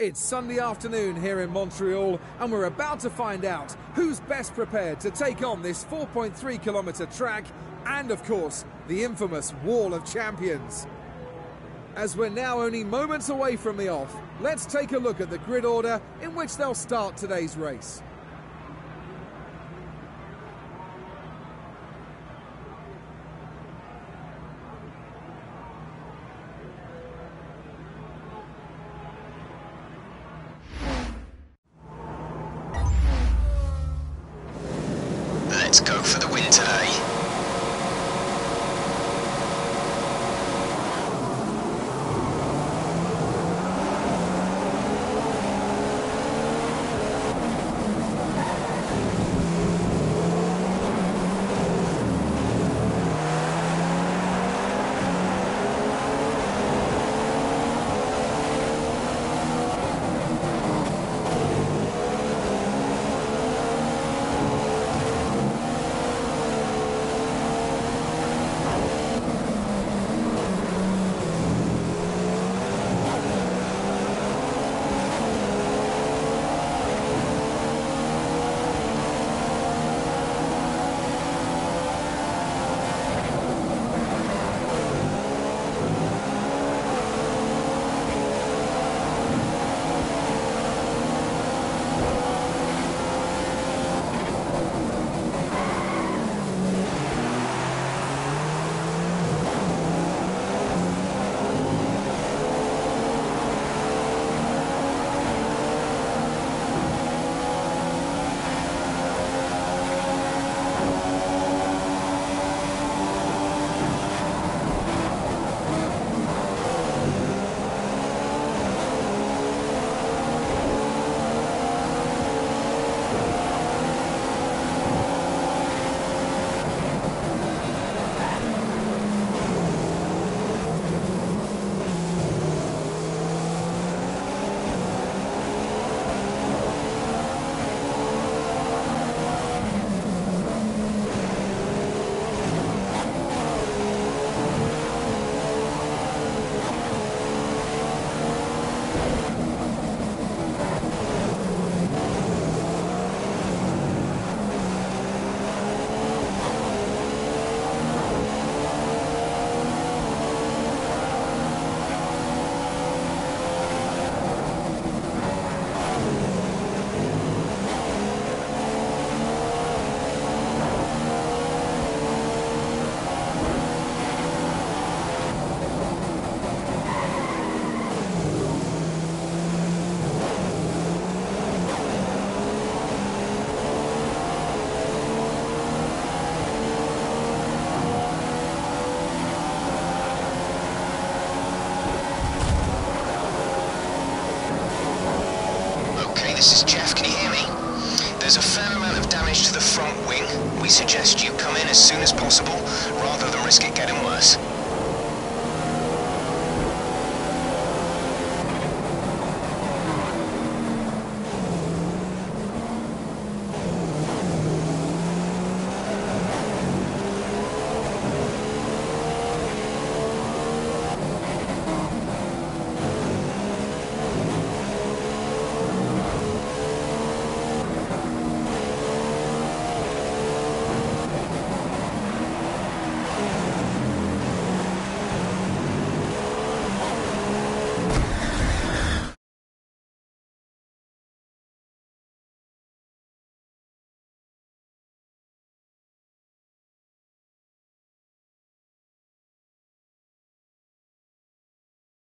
It's Sunday afternoon here in Montreal, and we're about to find out who's best prepared to take on this 4.3 kilometre track and, of course, the infamous Wall of Champions. As we're now only moments away from the off, let's take a look at the grid order in which they'll start today's race. This is Jeff. Can you hear me? There's a fair amount of damage to the front wing. We suggest you come in as soon as possible, rather than risk it getting worse.